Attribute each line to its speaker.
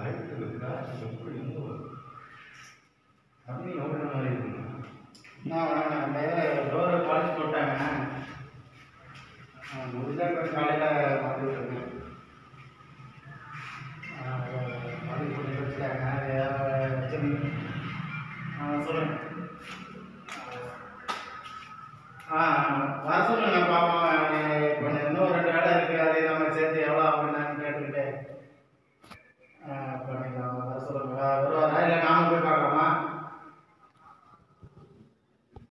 Speaker 1: ಗಾಯತ್ರಿಗೋಸ್ಕರ ಮಕ್ಕಳು ಇನ್ನೂ கம்மி
Speaker 2: நான் டோரை பாலிஷ் போட்டாங்க முடிஞ்சால் இப்போ காலையில் மாட்டிட்டு இருக்கேன் பாலிஷ் போட்டு வச்சுட்டாங்க ஆ வர சொல்லுங்க பாப்பா சொல்லுங்க அதெல்லாம் நிறைய நாம போய்